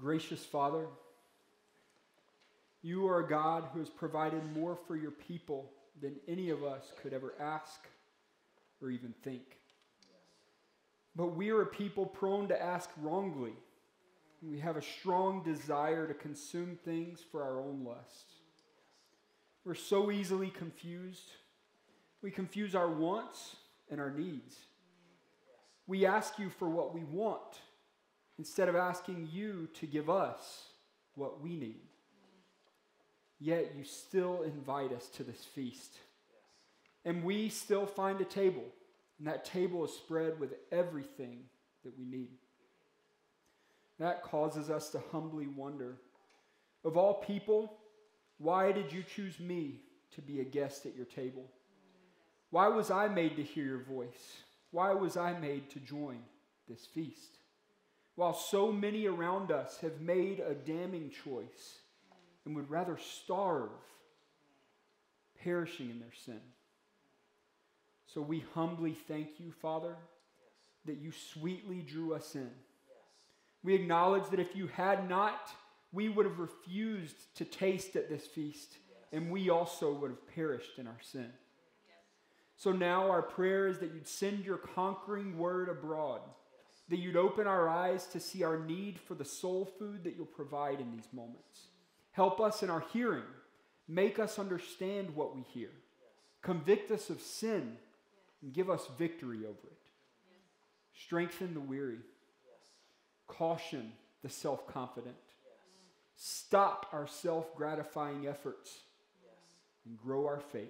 Gracious Father, you are a God who has provided more for your people than any of us could ever ask or even think. But we are a people prone to ask wrongly. We have a strong desire to consume things for our own lust. We're so easily confused. We confuse our wants and our needs. We ask you for what we want instead of asking you to give us what we need. Yet you still invite us to this feast. And we still find a table, and that table is spread with everything that we need. That causes us to humbly wonder of all people, why did you choose me to be a guest at your table? Why was I made to hear your voice? Why was I made to join this feast? While so many around us have made a damning choice and would rather starve, perishing in their sin. So we humbly thank you, Father, that you sweetly drew us in. We acknowledge that if you had not, we would have refused to taste at this feast, and we also would have perished in our sin. So now our prayer is that you'd send your conquering word abroad that you'd open our eyes to see our need for the soul food that you'll provide in these moments. Help us in our hearing. Make us understand what we hear. Convict us of sin and give us victory over it. Strengthen the weary. Caution the self confident. Stop our self gratifying efforts and grow our faith.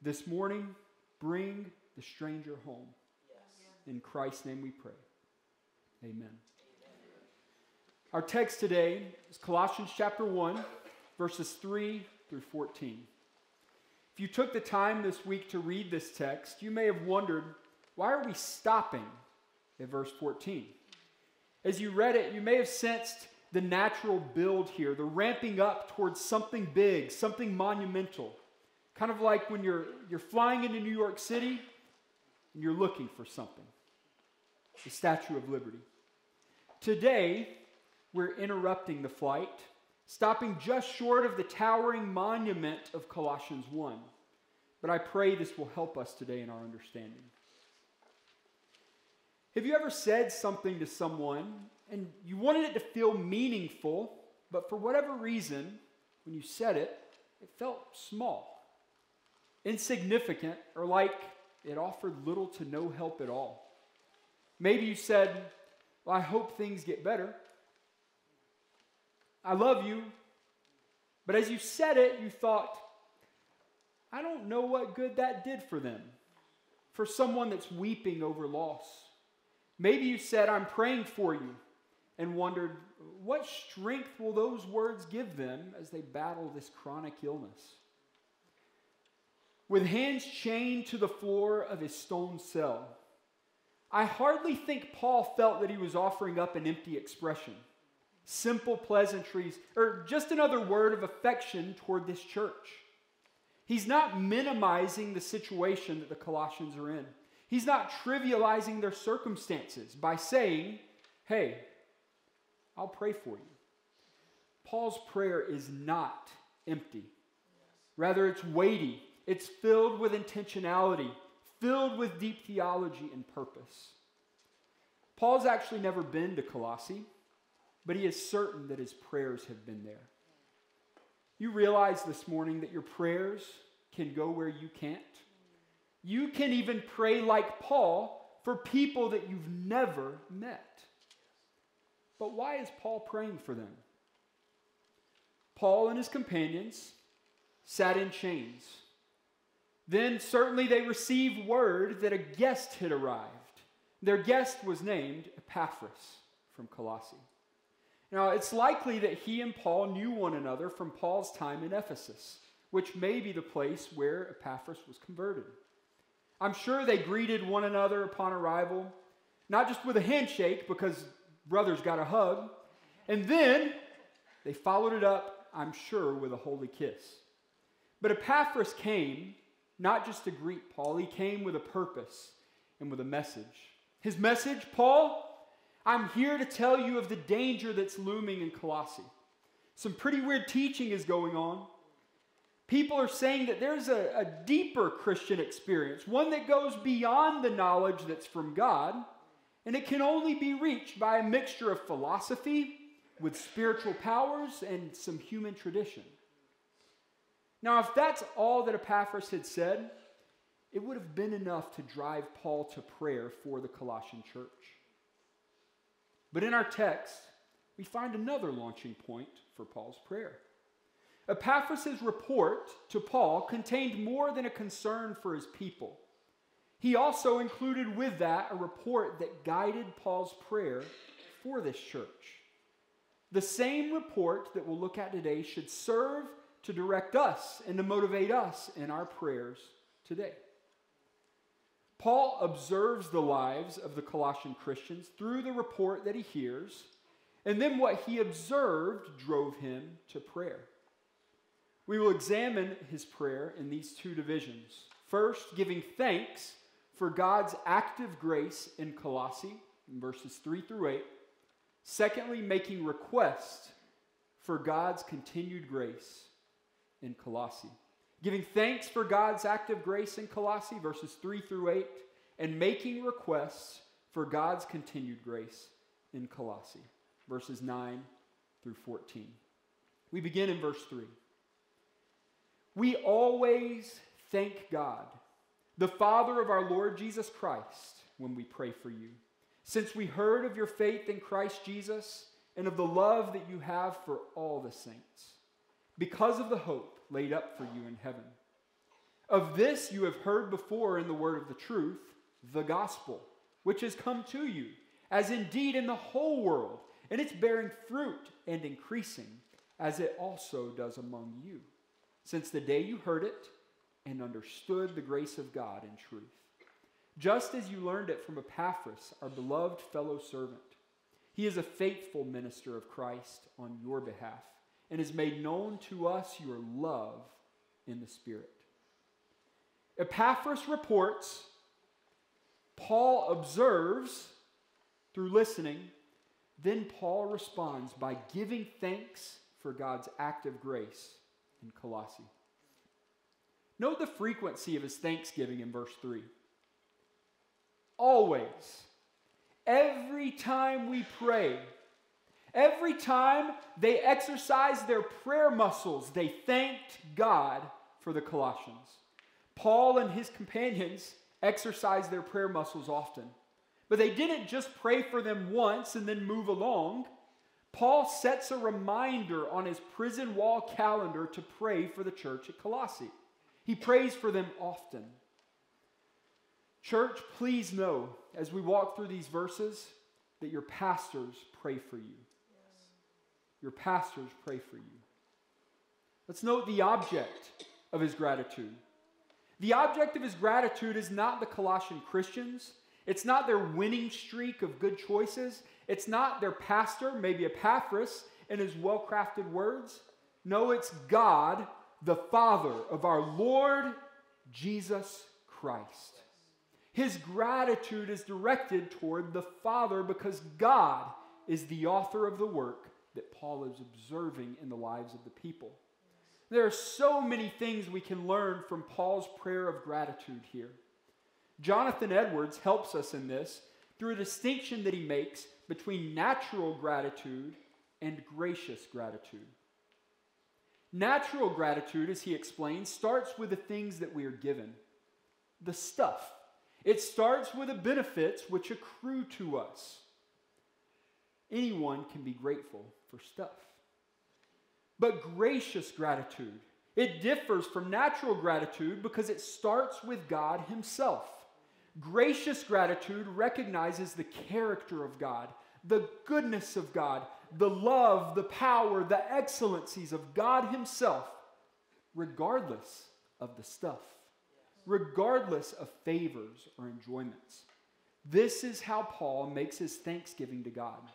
This morning, bring the stranger home. In Christ's name we pray. Amen. Our text today is Colossians chapter 1, verses 3 through 14. If you took the time this week to read this text, you may have wondered why are we stopping at verse 14? As you read it, you may have sensed the natural build here, the ramping up towards something big, something monumental. Kind of like when you're, you're flying into New York City and you're looking for something the Statue of Liberty. Today, we're interrupting the flight, stopping just short of the towering monument of Colossians 1. But I pray this will help us today in our understanding. Have you ever said something to someone and you wanted it to feel meaningful, but for whatever reason, when you said it, it felt small, insignificant, or like it offered little to no help at all? Maybe you said, Well, I hope things get better. I love you. But as you said it, you thought, I don't know what good that did for them, for someone that's weeping over loss. Maybe you said, I'm praying for you, and wondered, what strength will those words give them as they battle this chronic illness? With hands chained to the floor of his stone cell, I hardly think Paul felt that he was offering up an empty expression, simple pleasantries, or just another word of affection toward this church. He's not minimizing the situation that the Colossians are in. He's not trivializing their circumstances by saying, Hey, I'll pray for you. Paul's prayer is not empty. Rather, it's weighty, it's filled with intentionality, filled with deep theology and purpose. Paul's actually never been to Colossae, but he is certain that his prayers have been there. You realize this morning that your prayers can go where you can't. You can even pray like Paul for people that you've never met. But why is Paul praying for them? Paul and his companions sat in chains then certainly they received word that a guest had arrived. Their guest was named Epaphras from Colossae. Now, it's likely that he and Paul knew one another from Paul's time in Ephesus, which may be the place where Epaphras was converted. I'm sure they greeted one another upon arrival, not just with a handshake, because brothers got a hug, and then they followed it up, I'm sure, with a holy kiss. But Epaphras came not just to greet Paul, he came with a purpose and with a message. His message, Paul, I'm here to tell you of the danger that's looming in Colossae. Some pretty weird teaching is going on. People are saying that there's a, a, deeper Christian experience, one that goes beyond the knowledge that's from God, and it can only be reached by a mixture of philosophy with spiritual powers and some human tradition. Now, if that's all that Epaphras had said, it would have been enough to drive Paul to prayer for the Colossian church. But in our text, we find another launching point for Paul's prayer. Epaphras' report to Paul contained more than a concern for his people. He also included with that a report that guided Paul's prayer for this church. The same report that we'll look at today should serve to direct us and to motivate us in our prayers today. Paul observes the lives of the Colossian Christians through the report that he hears, and then what he observed drove him to prayer. We will examine his prayer in these two divisions. First, giving thanks for God's active grace in Colossae, in verses 3 through 8. Secondly, making request for God's continued grace in Colossae giving thanks for God's active grace in Colossae, verses 3 through 8, and making requests for God's continued grace in Colossae, verses 9 through 14. We begin in verse 3. We always thank God, the Father of our Lord Jesus Christ, when we pray for you, since we heard of your faith in Christ Jesus and of the love that you have for all the saints, because of the hope laid up for you in heaven. Of this you have heard before in the word of the truth, the gospel, which has come to you, as indeed in the whole world, and it's bearing fruit and increasing, as it also does among you, since the day you heard it and understood the grace of God in truth. Just as you learned it from Epaphras, our beloved fellow servant. He is a faithful minister of Christ on your behalf and has made known to us your love in the Spirit. Epaphras reports, Paul observes through listening, then Paul responds by giving thanks for God's active grace in Colossae. Note the frequency of his thanksgiving in verse 3. Always, every time we pray, Every time they exercised their prayer muscles, they thanked God for the Colossians. Paul and his companions exercised their prayer muscles often. But they didn't just pray for them once and then move along. Paul sets a reminder on his prison wall calendar to pray for the church at Colossae. He prays for them often. Church, please know as we walk through these verses that your pastors pray for you. Your pastors pray for you. Let's note the object of his gratitude. The object of his gratitude is not the Colossian Christians. It's not their winning streak of good choices. It's not their pastor, maybe Epaphras, and his well crafted words. No, it's God, the Father of our Lord Jesus Christ. His gratitude is directed toward the Father because God is the author of the work that Paul is observing in the lives of the people. There are so many things we can learn from Paul's prayer of gratitude here. Jonathan Edwards helps us in this through a distinction that he makes between natural gratitude and gracious gratitude. Natural gratitude, as he explains, starts with the things that we are given, the stuff. It starts with the benefits which accrue to us. Anyone can be grateful for stuff. But gracious gratitude, it differs from natural gratitude because it starts with God Himself. Gracious gratitude recognizes the character of God, the goodness of God, the love, the power, the excellencies of God Himself, regardless of the stuff, regardless of favors or enjoyments. This is how Paul makes his thanksgiving to God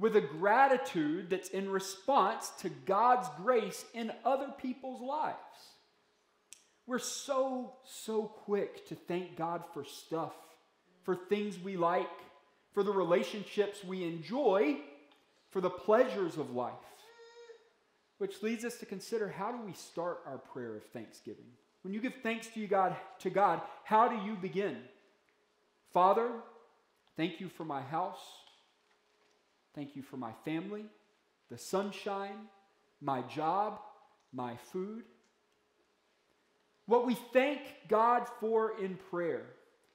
with a gratitude that's in response to God's grace in other people's lives. We're so, so quick to thank God for stuff, for things we like, for the relationships we enjoy, for the pleasures of life. Which leads us to consider how do we start our prayer of thanksgiving? When you give thanks to you God to God, how do you begin? Father, thank you for my house. Thank you for my family, the sunshine, my job, my food. What we thank God for in prayer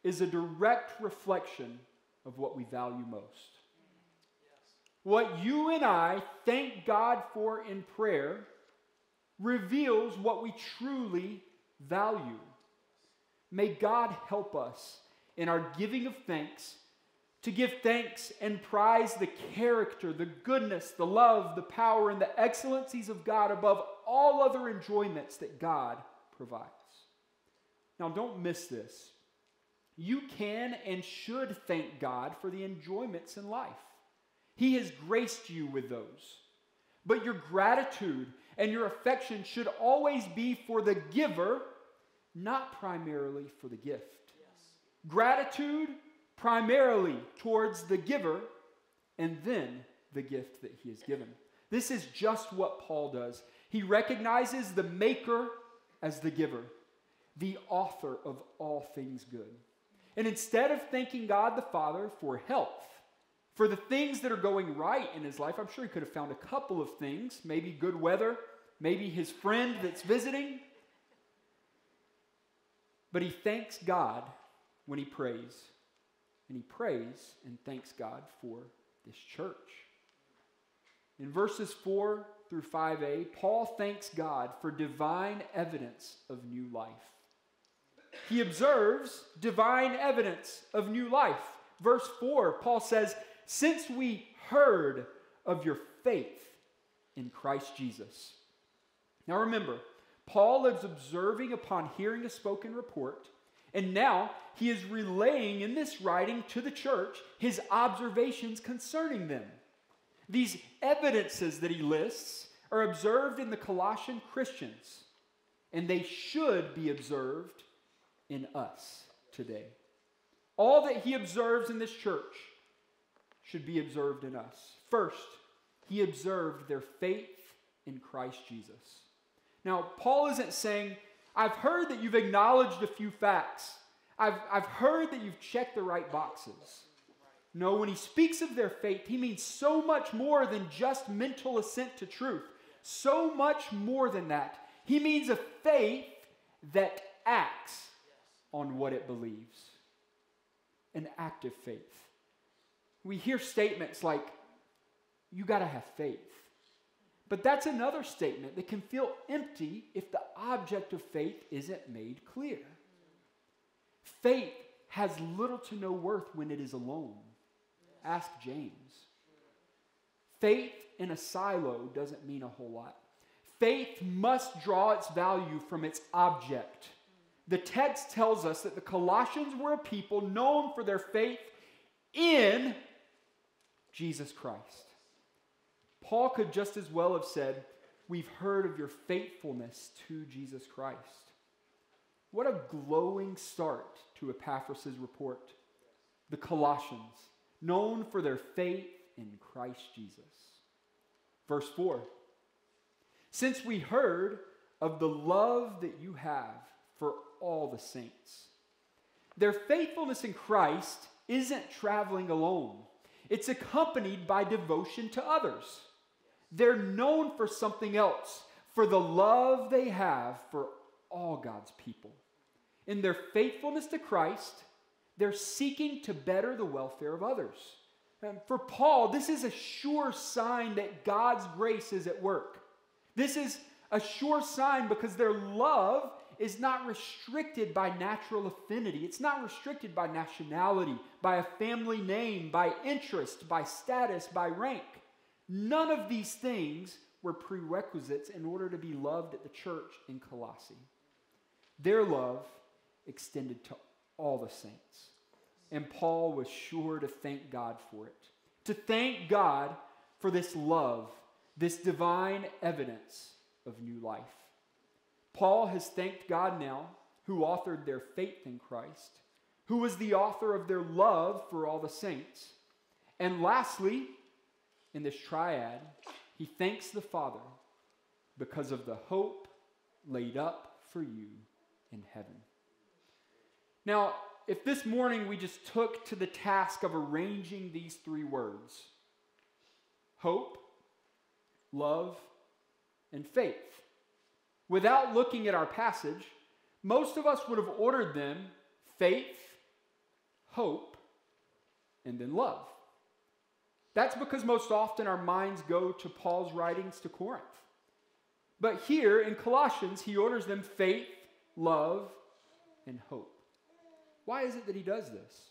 is a direct reflection of what we value most. What you and I thank God for in prayer reveals what we truly value. May God help us in our giving of thanks to give thanks and prize the character, the goodness, the love, the power, and the excellencies of God above all other enjoyments that God provides. Now, don't miss this. You can and should thank God for the enjoyments in life. He has graced you with those. But your gratitude and your affection should always be for the giver, not primarily for the gift. Yes. Gratitude primarily towards the giver and then the gift that he has given. This is just what Paul does. He recognizes the maker as the giver, the author of all things good. And instead of thanking God the Father for health, for the things that are going right in his life, I'm sure he could have found a couple of things, maybe good weather, maybe his friend that's visiting. But he thanks God when he prays. And he prays and thanks God for this church. In verses 4 through 5a, Paul thanks God for divine evidence of new life. He observes divine evidence of new life. Verse 4, Paul says, Since we heard of your faith in Christ Jesus. Now remember, Paul is observing upon hearing a spoken report, and now he is relaying in this writing to the church his observations concerning them. These evidences that he lists are observed in the Colossian Christians, and they should be observed in us today. All that he observes in this church should be observed in us. First, he observed their faith in Christ Jesus. Now, Paul isn't saying, I've heard that you've acknowledged a few facts. I've, I've heard that you've checked the right boxes. No, when he speaks of their faith, he means so much more than just mental assent to truth. So much more than that. He means a faith that acts on what it believes. An active faith. We hear statements like, you got to have faith. But that's another statement that can feel empty if the object of faith isn't made clear. Faith has little to no worth when it is alone. Ask James. Faith in a silo doesn't mean a whole lot. Faith must draw its value from its object the text tells us that the Colossians were a people known for their faith in Jesus Christ. Paul could just as well have said, We've heard of your faithfulness to Jesus Christ. What a glowing start to Epaphras' report. The Colossians, known for their faith in Christ Jesus. Verse 4 Since we heard of the love that you have for all the saints. Their faithfulness in Christ isn't traveling alone, it's accompanied by devotion to others. They're known for something else, for the love they have for all God's people. In their faithfulness to Christ, they're seeking to better the welfare of others. And for Paul, this is a sure sign that God's grace is at work. This is a sure sign because their love is not restricted by natural affinity. It's not restricted by nationality, by a family name, by interest, by status, by rank. None of these things were prerequisites in order to be loved at the church in Colossae. Their love extended to all the saints. And Paul was sure to thank God for it. To thank God for this love, this divine evidence of new life. Paul has thanked God now, who authored their faith in Christ, who was the author of their love for all the saints. And lastly, in this triad, he thanks the Father because of the hope laid up for you in heaven. Now, if this morning we just took to the task of arranging these three words hope, love, and faith, without looking at our passage, most of us would have ordered them faith, hope, and then love. That's because most often our minds go to Paul's writings to Corinth. But here in Colossians, he orders them faith, love, and hope. Why is it that he does this?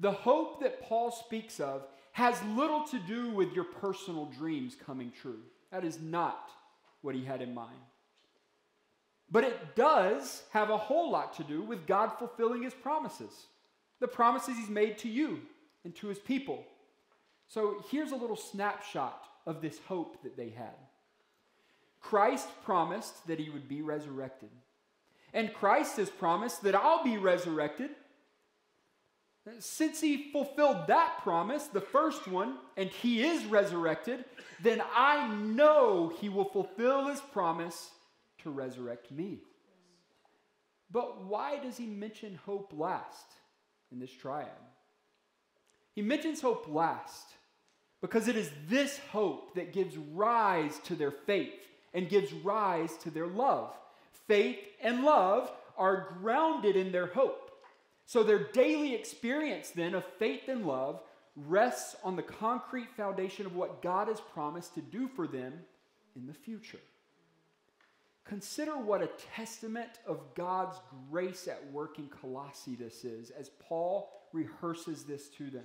The hope that Paul speaks of has little to do with your personal dreams coming true. That is not what he had in mind. But it does have a whole lot to do with God fulfilling his promises, the promises he's made to you and to his people. So here's a little snapshot of this hope that they had. Christ promised that he would be resurrected. And Christ has promised that I'll be resurrected. Since he fulfilled that promise, the first one, and he is resurrected, then I know he will fulfill his promise to resurrect me. But why does he mention hope last in this triad? He mentions hope last because it is this hope that gives rise to their faith and gives rise to their love. Faith and love are grounded in their hope. So their daily experience then of faith and love rests on the concrete foundation of what God has promised to do for them in the future. Consider what a testament of God's grace at work in Colossae this is as Paul rehearses this to them.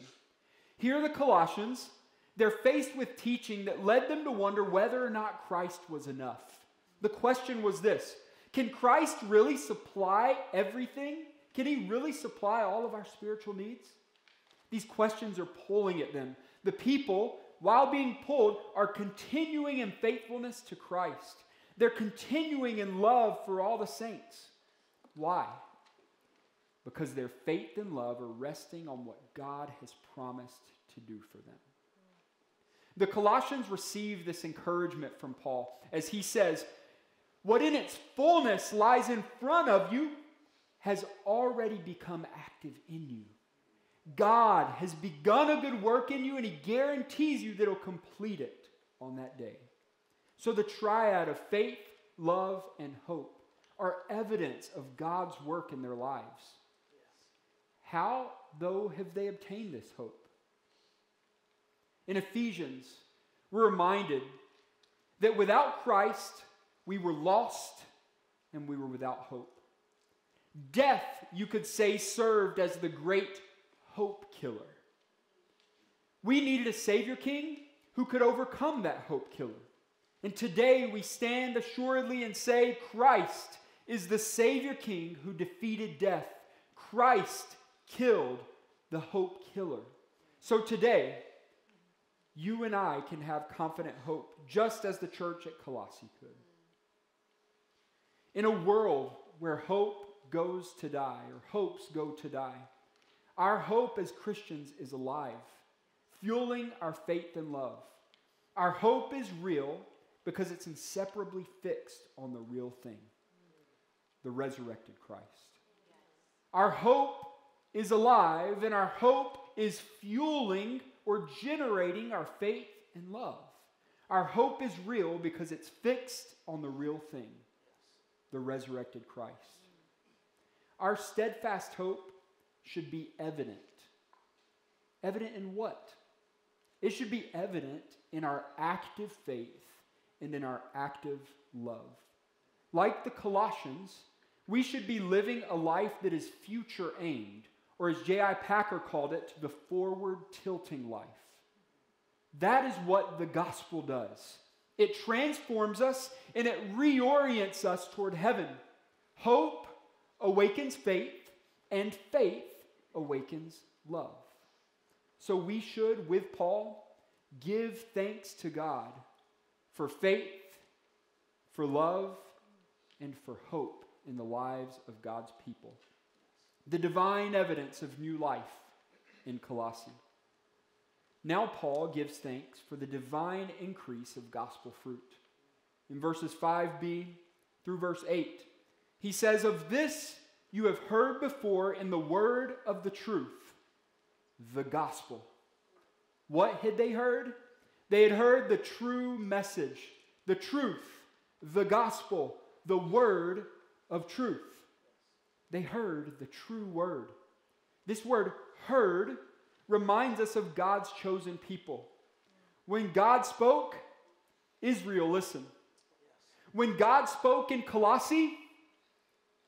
Here, the Colossians, they're faced with teaching that led them to wonder whether or not Christ was enough. The question was this Can Christ really supply everything? Can he really supply all of our spiritual needs? These questions are pulling at them. The people, while being pulled, are continuing in faithfulness to Christ. They're continuing in love for all the saints. Why? Because their faith and love are resting on what God has promised to do for them. The Colossians receive this encouragement from Paul as he says, What in its fullness lies in front of you has already become active in you. God has begun a good work in you, and He guarantees you that He'll complete it on that day. So the triad of faith, love, and hope are evidence of God's work in their lives. How, though, have they obtained this hope? In Ephesians, we're reminded that without Christ, we were lost and we were without hope. Death, you could say, served as the great hope killer. We needed a Savior King who could overcome that hope killer. And today we stand assuredly and say, Christ is the Savior King who defeated death. Christ killed the hope killer. So today, you and I can have confident hope, just as the church at Colossae could. In a world where hope goes to die, or hopes go to die, our hope as Christians is alive, fueling our faith and love. Our hope is real because it's inseparably fixed on the real thing the resurrected Christ. Our hope is alive, and our hope is fueling or generating our faith and love. Our hope is real because it's fixed on the real thing the resurrected Christ. Our steadfast hope should be evident. Evident in what? It should be evident in our active faith and in our active love. Like the Colossians, we should be living a life that is future aimed, or as J.I. Packer called it, the forward tilting life. That is what the gospel does. It transforms us and it reorients us toward heaven. Hope awakens faith, and faith awakens love. So we should, with Paul, give thanks to God for faith, for love, and for hope in the lives of God's people. The divine evidence of new life in Colossae. Now, Paul gives thanks for the divine increase of gospel fruit. In verses 5b through verse 8, he says, Of this you have heard before in the word of the truth, the gospel. What had they heard? They had heard the true message, the truth, the gospel, the word of truth. They heard the true word. This word heard reminds us of God's chosen people. When God spoke, Israel listened. When God spoke in Colossae,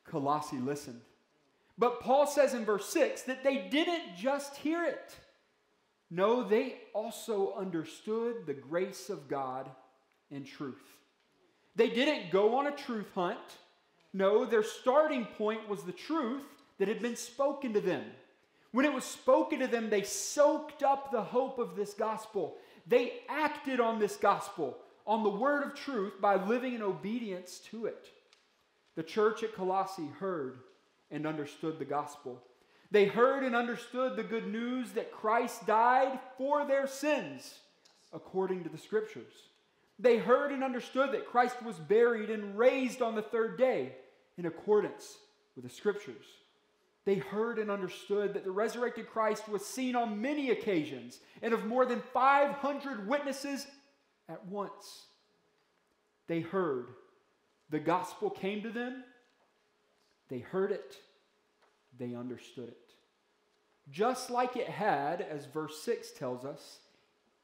Colossae listened. But Paul says in verse 6 that they didn't just hear it. No, they also understood the grace of God and truth. They didn't go on a truth hunt. No, their starting point was the truth that had been spoken to them. When it was spoken to them, they soaked up the hope of this gospel. They acted on this gospel, on the word of truth, by living in obedience to it. The church at Colossae heard and understood the gospel. They heard and understood the good news that Christ died for their sins, according to the scriptures. They heard and understood that Christ was buried and raised on the third day, in accordance with the scriptures. They heard and understood that the resurrected Christ was seen on many occasions and of more than 500 witnesses at once. They heard. The gospel came to them. They heard it they understood it. Just like it had, as verse 6 tells us,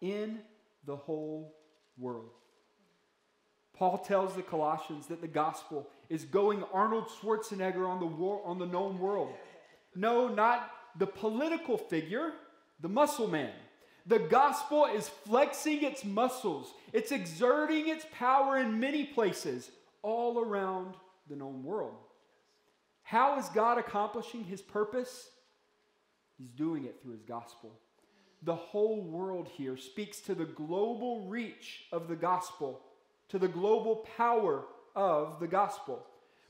in the whole world. Paul tells the Colossians that the gospel is going Arnold Schwarzenegger on the, war, on the known world. No, not the political figure, the muscle man. The gospel is flexing its muscles, it's exerting its power in many places all around the known world. How is God accomplishing his purpose? He's doing it through his gospel. The whole world here speaks to the global reach of the gospel, to the global power of the gospel.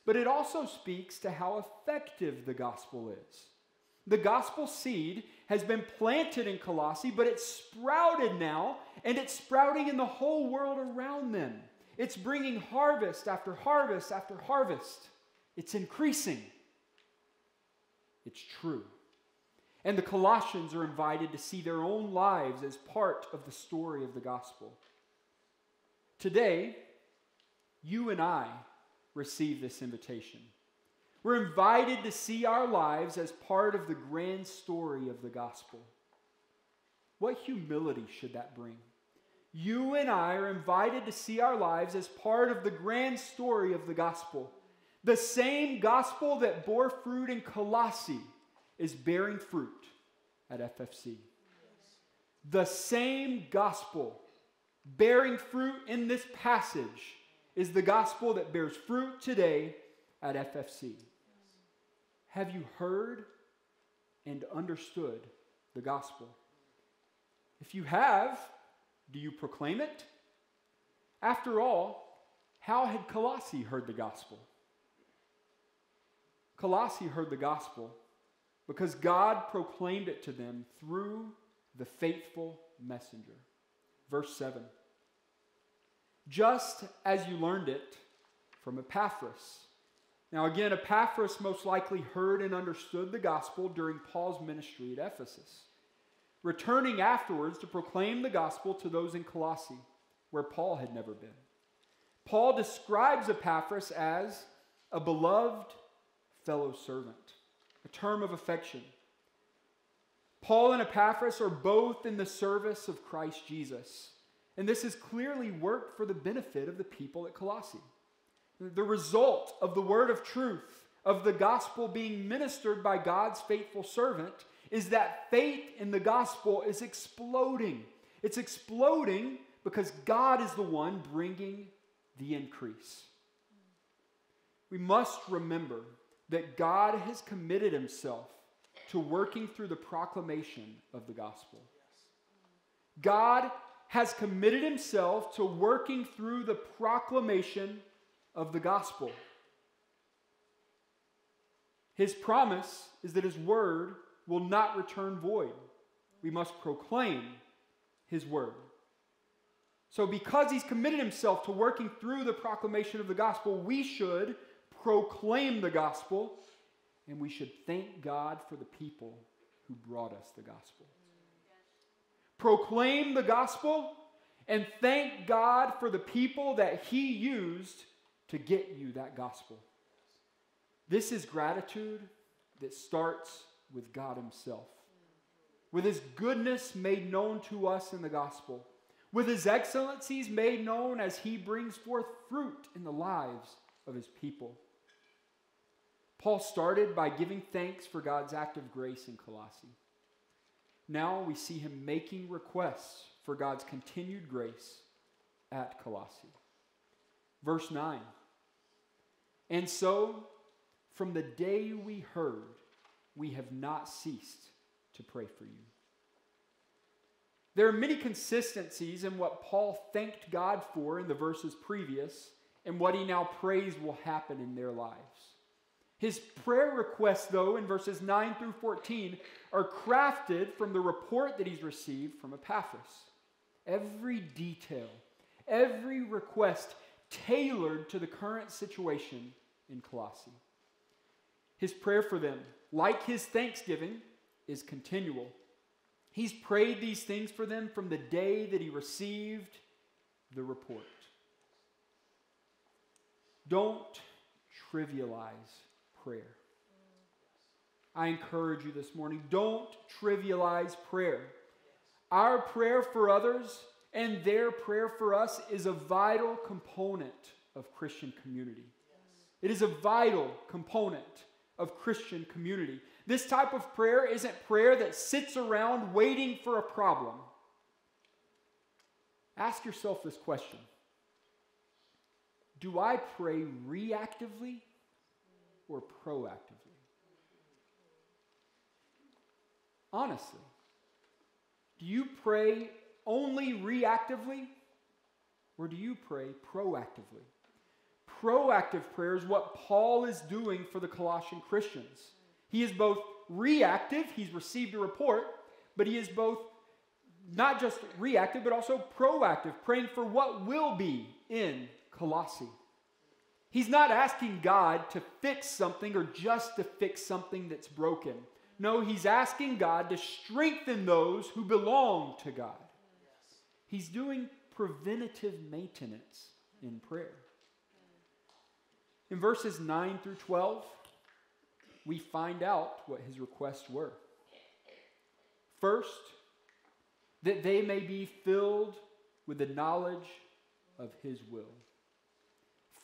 But it also speaks to how effective the gospel is. The gospel seed has been planted in Colossae, but it's sprouted now, and it's sprouting in the whole world around them. It's bringing harvest after harvest after harvest. It's increasing. It's true. And the Colossians are invited to see their own lives as part of the story of the gospel. Today, you and I receive this invitation. We're invited to see our lives as part of the grand story of the gospel. What humility should that bring? You and I are invited to see our lives as part of the grand story of the gospel. The same gospel that bore fruit in Colossae is bearing fruit at FFC. The same gospel bearing fruit in this passage is the gospel that bears fruit today at FFC. Have you heard and understood the gospel? If you have, do you proclaim it? After all, how had Colossae heard the gospel? Colossae heard the gospel because God proclaimed it to them through the faithful messenger. Verse 7 Just as you learned it from Epaphras. Now, again, Epaphras most likely heard and understood the gospel during Paul's ministry at Ephesus, returning afterwards to proclaim the gospel to those in Colossae, where Paul had never been. Paul describes Epaphras as a beloved fellow servant, a term of affection. Paul and Epaphras are both in the service of Christ Jesus. And this has clearly worked for the benefit of the people at Colossae. The result of the word of truth, of the gospel being ministered by God's faithful servant, is that faith in the gospel is exploding. It's exploding because God is the one bringing the increase. We must remember that God has committed himself to working through the proclamation of the gospel. God has committed himself to working through the proclamation of the gospel. His promise is that his word will not return void. We must proclaim his word. So, because he's committed himself to working through the proclamation of the gospel, we should proclaim the gospel and we should thank God for the people who brought us the gospel. Proclaim the gospel and thank God for the people that he used to get you that gospel. This is gratitude that starts with God himself. With his goodness made known to us in the gospel with his excellencies made known as he brings forth fruit in the lives of his people. Paul started by giving thanks for God's act of grace in Colossae. Now we see him making requests for God's continued grace at Colossae. Verse 9 And so, from the day we heard, we have not ceased to pray for you. There are many consistencies in what Paul thanked God for in the verses previous and what he now prays will happen in their lives. His prayer requests, though, in verses 9 through 14, are crafted from the report that he's received from Epaphras. Every detail, every request tailored to the current situation in Colossae. His prayer for them, like his thanksgiving, is continual. He's prayed these things for them from the day that he received the report. Don't trivialize prayer. I encourage you this morning don't trivialize prayer. Our prayer for others and their prayer for us is a vital component of Christian community. It is a vital component of Christian community. This type of prayer isn't prayer that sits around waiting for a problem. Ask yourself this question Do I pray reactively or proactively? Honestly, do you pray only reactively or do you pray proactively? Proactive prayer is what Paul is doing for the Colossian Christians. He is both reactive, he's received a report, but he is both not just reactive, but also proactive, praying for what will be in Colossae. He's not asking God to fix something or just to fix something that's broken. No, he's asking God to strengthen those who belong to God. He's doing preventative maintenance in prayer. In verses 9 through 12, we find out what his requests were. First, that they may be filled with the knowledge of his will.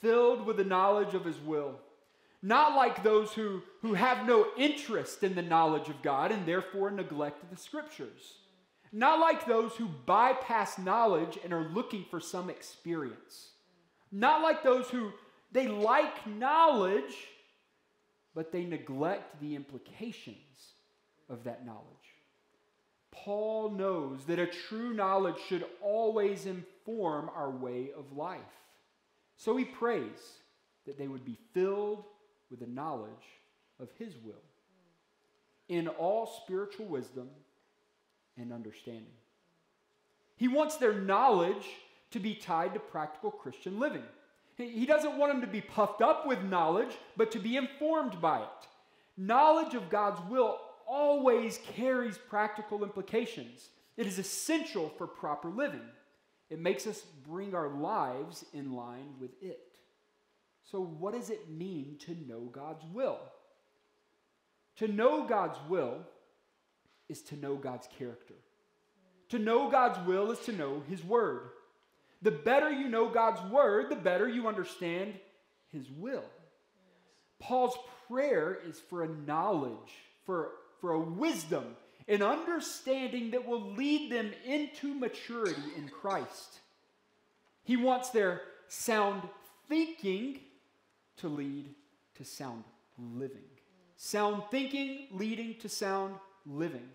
Filled with the knowledge of his will. Not like those who, who have no interest in the knowledge of God and therefore neglect the scriptures. Not like those who bypass knowledge and are looking for some experience. Not like those who they like knowledge but they neglect the implications of that knowledge. Paul knows that a true knowledge should always inform our way of life. So he prays that they would be filled with the knowledge of his will in all spiritual wisdom and understanding. He wants their knowledge to be tied to practical Christian living. He doesn't want them to be puffed up with knowledge, but to be informed by it. Knowledge of God's will always carries practical implications. It is essential for proper living. It makes us bring our lives in line with it. So, what does it mean to know God's will? To know God's will is to know God's character. To know God's will is to know His Word. The better you know God's word, the better you understand his will. Paul's prayer is for a knowledge, for, for a wisdom, an understanding that will lead them into maturity in Christ. He wants their sound thinking to lead to sound living. Sound thinking leading to sound living.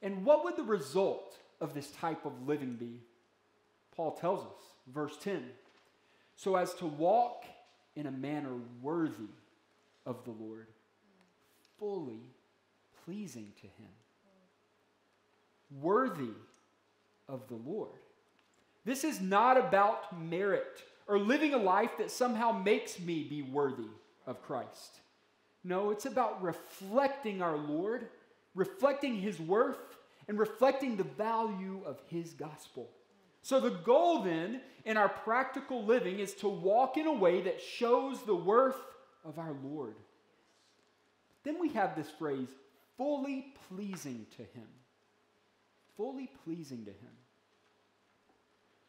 And what would the result of this type of living be? Paul tells us, verse 10 so as to walk in a manner worthy of the Lord, fully pleasing to Him. Worthy of the Lord. This is not about merit or living a life that somehow makes me be worthy of Christ. No, it's about reflecting our Lord, reflecting His worth, and reflecting the value of His gospel. So, the goal then in our practical living is to walk in a way that shows the worth of our Lord. Then we have this phrase, fully pleasing to Him. Fully pleasing to Him.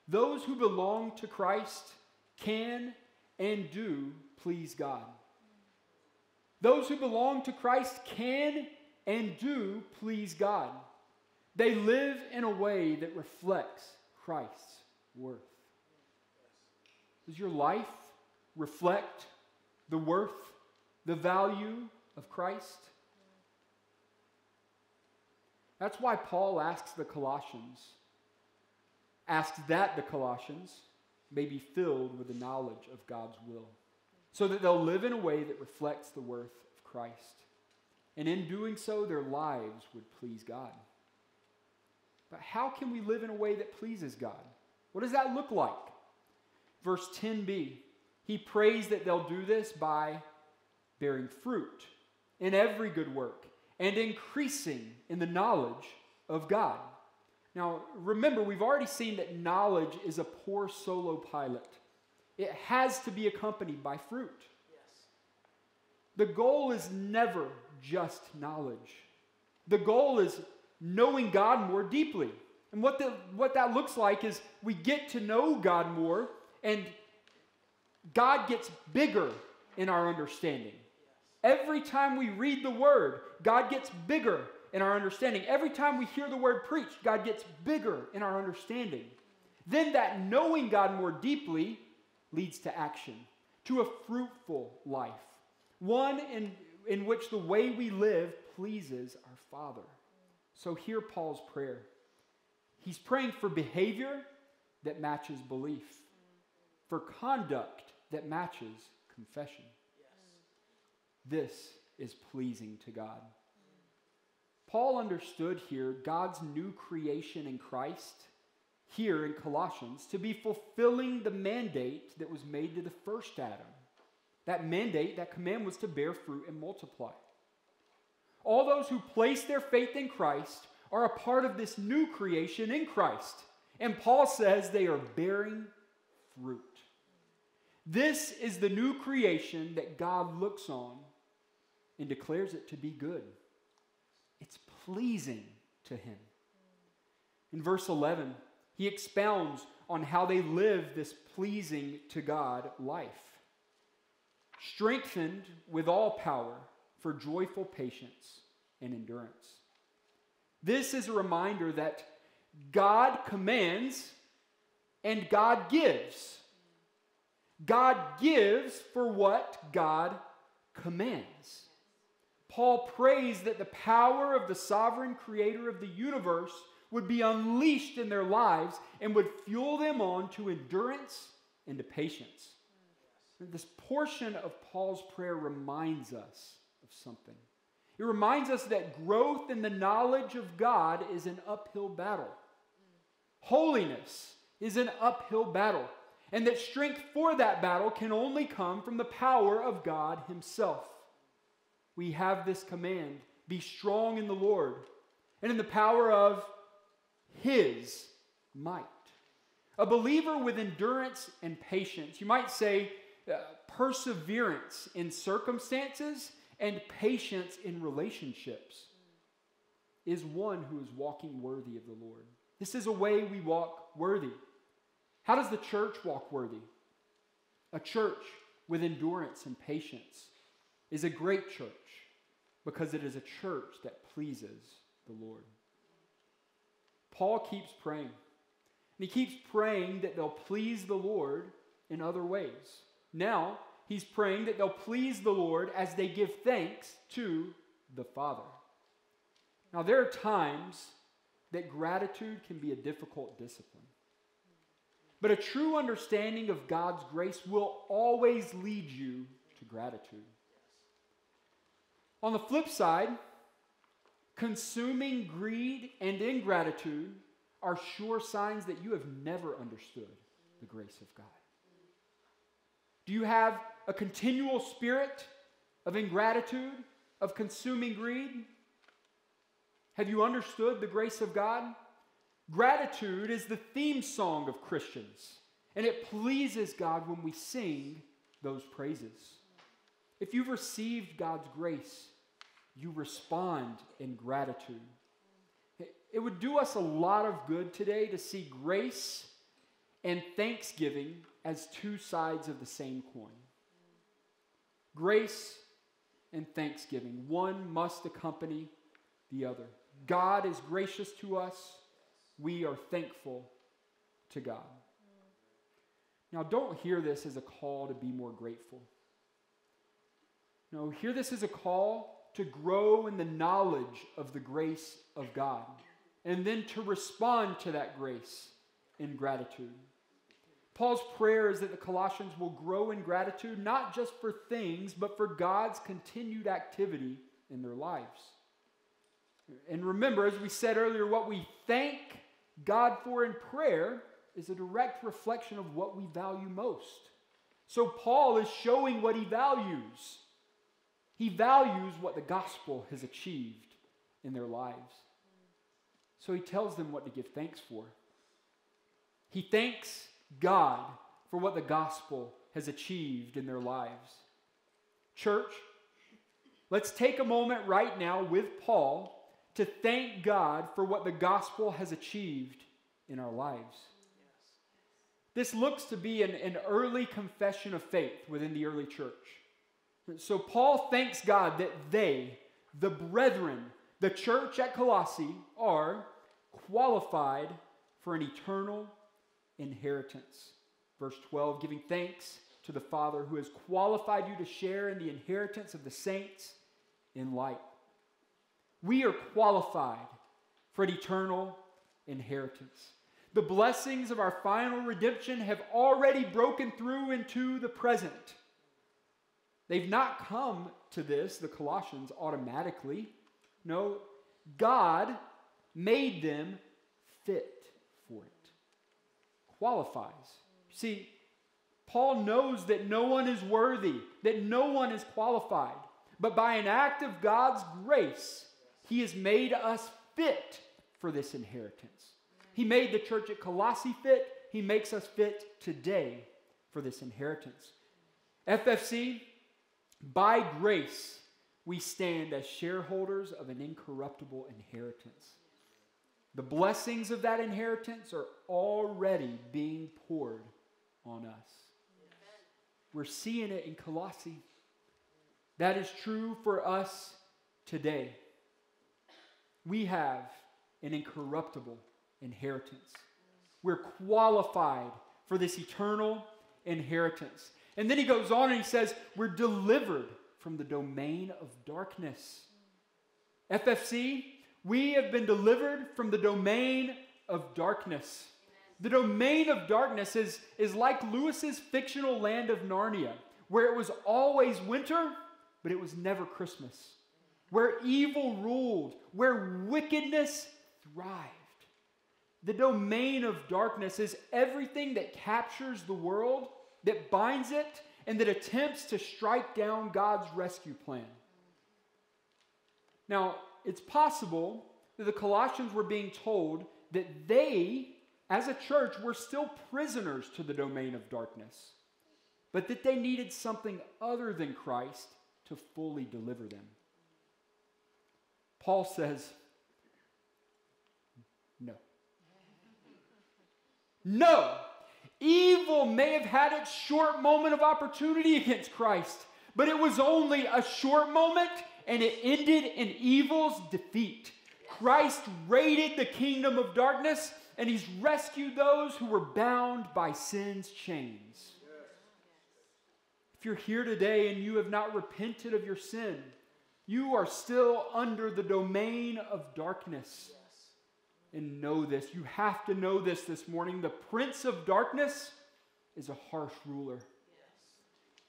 Those who belong to Christ can and do please God. Those who belong to Christ can and do please God. They live in a way that reflects Christ's worth. Does your life reflect the worth, the value of Christ? That's why Paul asks the Colossians, asks that the Colossians may be filled with the knowledge of God's will, so that they'll live in a way that reflects the worth of Christ. And in doing so, their lives would please God. But how can we live in a way that pleases God? What does that look like? Verse 10b, he prays that they'll do this by bearing fruit in every good work and increasing in the knowledge of God. Now, remember, we've already seen that knowledge is a poor solo pilot. It has to be accompanied by fruit. Yes. The goal is never just knowledge. The goal is knowing God more deeply. And what, the, what that looks like is we get to know God more, and God gets bigger in our understanding. Every time we read the word, God gets bigger in our understanding. Every time we hear the word preached, God gets bigger in our understanding. Then that knowing God more deeply leads to action, to a fruitful life, one in, in which the way we live pleases our Father. So hear Paul's prayer. He's praying for behavior that matches belief, for conduct that matches confession. This is pleasing to God. Paul understood here God's new creation in Christ, here in Colossians, to be fulfilling the mandate that was made to the first Adam. That mandate, that command was to bear fruit and multiply. All those who place their faith in Christ are a part of this new creation in Christ. And Paul says they are bearing fruit. This is the new creation that God looks on and declares it to be good. It's pleasing to him. In verse 11, he expounds on how they live this pleasing to God life. Strengthened with all power for joyful patience and endurance. This is a reminder that God commands and God gives. God gives for what God commands. Paul prays that the power of the sovereign creator of the universe would be unleashed in their lives and would fuel them on to endurance and to patience. This portion of Paul's prayer reminds us of something. It reminds us that growth in the knowledge of God is an uphill battle. Holiness is an uphill battle, and that strength for that battle can only come from the power of God Himself we have this command be strong in the Lord and in the power of His might. A believer with endurance and patience, you might say uh, perseverance in circumstances and patience in relationships, is one who is walking worthy of the Lord. This is a way we walk worthy. How does the church walk worthy? A church with endurance and patience is a great church because it is a church that pleases the Lord. Paul keeps praying. And he keeps praying that they'll please the Lord in other ways. Now, he's praying that they'll please the Lord as they give thanks to the Father. Now, there are times that gratitude can be a difficult discipline. But a true understanding of God's grace will always lead you to gratitude. On the flip side, consuming greed and ingratitude are sure signs that you have never understood the grace of God? Do you have a continual spirit of ingratitude, of consuming greed? Have you understood the grace of God? Gratitude is the theme song of Christians, and it pleases God when we sing those praises. If you've received God's grace, you respond in gratitude. It would do us a lot of good today to see grace and thanksgiving as two sides of the same coin. Grace and thanksgiving, one must accompany the other. God is gracious to us, we are thankful to God. Now, don't hear this as a call to be more grateful. No, hear this as a call to grow in the knowledge of the grace of God and then to respond to that grace in gratitude. Paul's prayer is that the Colossians will grow in gratitude not just for things, but for God's continued activity in their lives. And remember, as we said earlier, what we thank God for in prayer is a direct reflection of what we value most. So Paul is showing what he values. He values what the gospel has achieved in their lives. So he tells them what to give thanks for. He thanks God for what the gospel has achieved in their lives. Church, let's take a moment right now with Paul to thank God for what the gospel has achieved in our lives. This looks to be an, an early confession of faith within the early church. So Paul thanks God that they, the brethren, the church at Colossae, are qualified for an eternal inheritance. Verse 12, giving thanks to the Father who has qualified you to share in the inheritance of the saints in light. We are qualified for an eternal inheritance. The blessings of our final redemption have already broken through into the present. They've not come to this, the Colossians, automatically. No, God made them fit for it. Qualifies. See, Paul knows that no one is worthy, that no one is qualified. But by an act of God's grace, he has made us fit for this inheritance. He made the church at Colossae fit. He makes us fit today for this inheritance. FFC, by grace, we stand as shareholders of an incorruptible inheritance. The blessings of that inheritance are already being poured on us. We're seeing it in Colossae. That is true for us today we have an incorruptible inheritance. We're qualified for this eternal inheritance. And then he goes on and he says, We're delivered from the domain of darkness. FFC, we have been delivered from the domain of darkness. The domain of darkness is, is like Lewis's fictional land of Narnia, where it was always winter, but it was never Christmas where evil ruled, where wickedness thrived. The domain of darkness is everything that captures the world, that binds it, and that attempts to strike down God's rescue plan. Now, it's possible that the Colossians were being told that they, as a church, were still prisoners to the domain of darkness, but that they needed something other than Christ to fully deliver them. Paul says, no. No. Evil may have had its short moment of opportunity against Christ, but it was only a short moment and it ended in evil's defeat. Christ raided the kingdom of darkness and he's rescued those who were bound by sin's chains. If you're here today and you have not repented of your sin, you are still under the domain of darkness. And know this. You have to know this this morning. The prince of darkness is a harsh ruler.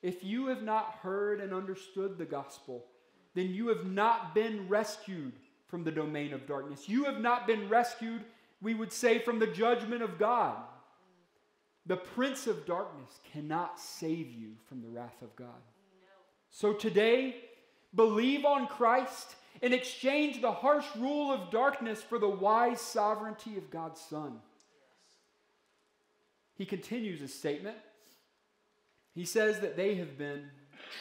If you have not heard and understood the gospel, then you have not been rescued from the domain of darkness. You have not been rescued we would say from the judgment of God. The prince of darkness cannot save you from the wrath of God. So today, believe on Christ and exchange the harsh rule of darkness for the wise sovereignty of God's Son. He continues his statement. He says that they have been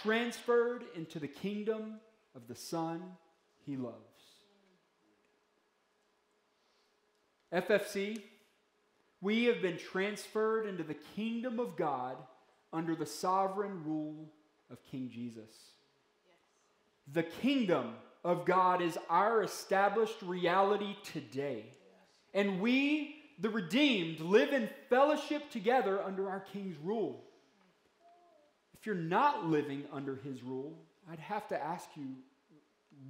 transferred into the kingdom of the Son he loves. FFC, we have been transferred into the kingdom of God under the sovereign rule of King Jesus. Yes. The kingdom of God is our established reality today. And we, the redeemed, live in fellowship together under our King's rule. If you're not living under his rule, I'd have to ask you,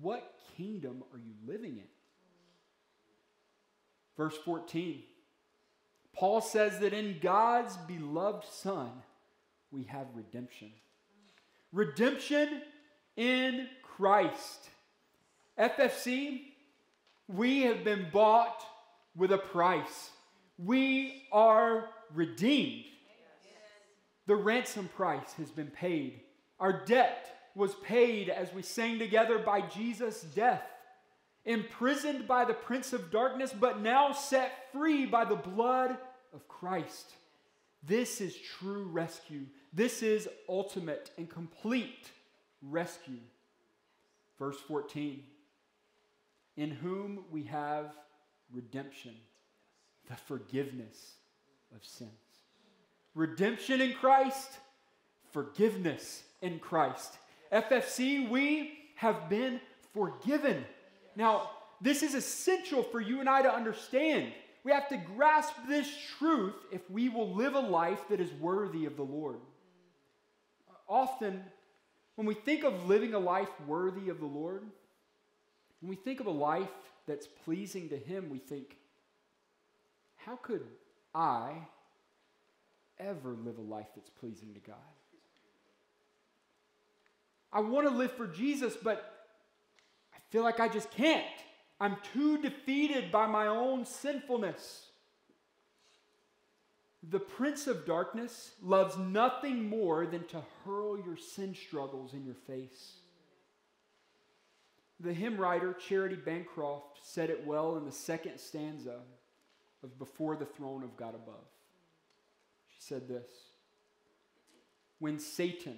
what kingdom are you living in? Verse 14 Paul says that in God's beloved Son, we have redemption. Redemption in Christ. FFC, we have been bought with a price. We are redeemed. The ransom price has been paid. Our debt was paid as we sang together by Jesus' death imprisoned by the prince of darkness, but now set free by the blood of Christ. This is true rescue. This is ultimate and complete rescue. Verse 14 In whom we have redemption, the forgiveness of sins. Redemption in Christ, forgiveness in Christ. FFC, we have been forgiven. Now, this is essential for you and I to understand. We have to grasp this truth if we will live a life that is worthy of the Lord. Often, when we think of living a life worthy of the Lord, when we think of a life that's pleasing to Him, we think, how could I ever live a life that's pleasing to God? I want to live for Jesus, but I feel like I just can't. I'm too defeated by my own sinfulness. The Prince of Darkness loves nothing more than to hurl your sin struggles in your face. The hymn writer Charitie Bancroft said it well in the second stanza of Before the Throne of God Above. She said this When Satan,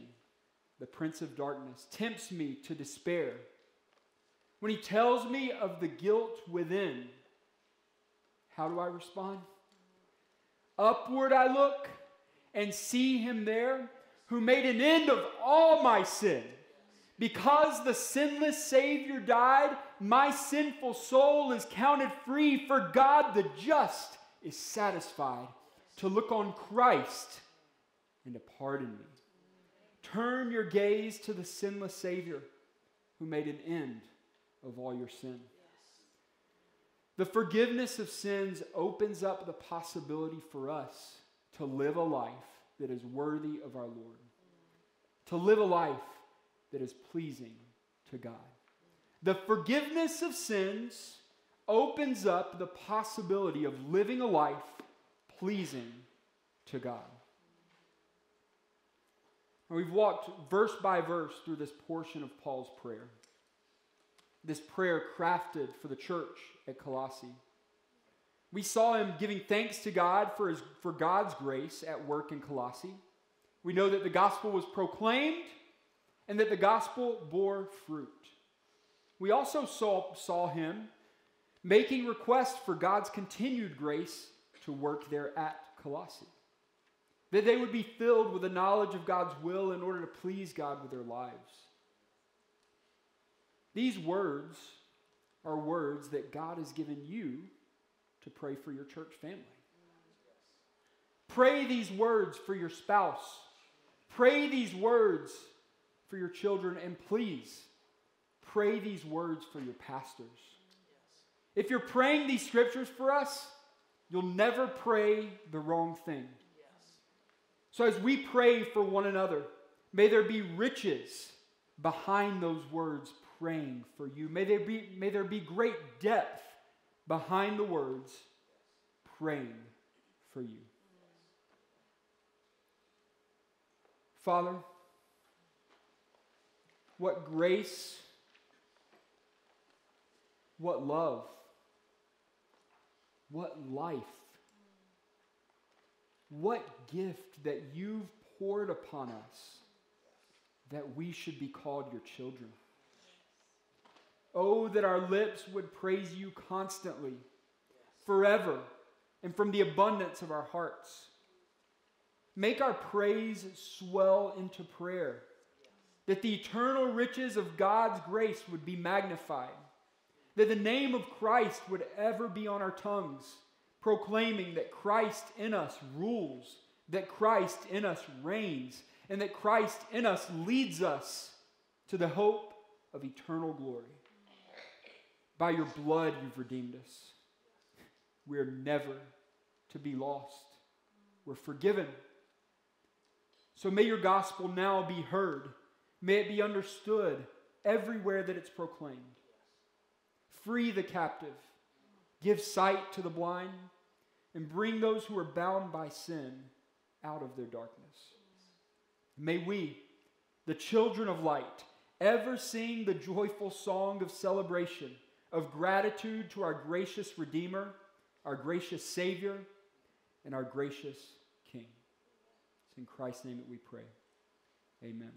the Prince of Darkness, tempts me to despair, when he tells me of the guilt within, how do I respond? Upward I look and see him there who made an end of all my sin. Because the sinless Savior died, my sinful soul is counted free, for God the just is satisfied to look on Christ and to pardon me. Turn your gaze to the sinless Savior who made an end of all your sin. The forgiveness of sins opens up the possibility for us to live a life that is worthy of our Lord, to live a life that is pleasing to God. The forgiveness of sins opens up the possibility of living a life pleasing to God. And we've walked verse by verse through this portion of Paul's prayer this prayer crafted for the church at Colossae. We saw him giving thanks to God for, his, for God's grace at work in Colossae. We know that the gospel was proclaimed and that the gospel bore fruit. We also saw, saw him making requests for God's continued grace to work there at Colossae. That they would be filled with the knowledge of God's will in order to please God with their lives. These words are words that God has given you to pray for your church family. Pray these words for your spouse. Pray these words for your children, and please pray these words for your pastors. If you're praying these scriptures for us, you'll never pray the wrong thing. So, as we pray for one another, may there be riches behind those words praying for you. May there be, may there be great depth behind the words praying for you. Father, what grace, what love, what life, what gift that you've poured upon us that we should be called your children. Oh, that our lips would praise you constantly, forever, and from the abundance of our hearts. Make our praise swell into prayer, that the eternal riches of God's grace would be magnified, that the name of Christ would ever be on our tongues, proclaiming that Christ in us rules, that Christ in us reigns, and that Christ in us leads us to the hope of eternal glory. By your blood, you've redeemed us. We're never to be lost. We're forgiven. So may your gospel now be heard. May it be understood everywhere that it's proclaimed. Free the captive, give sight to the blind, and bring those who are bound by sin out of their darkness. May we, the children of light, ever sing the joyful song of celebration of gratitude to our gracious Redeemer, our gracious Savior, and our gracious King. It's in Christ's name that we pray. Amen.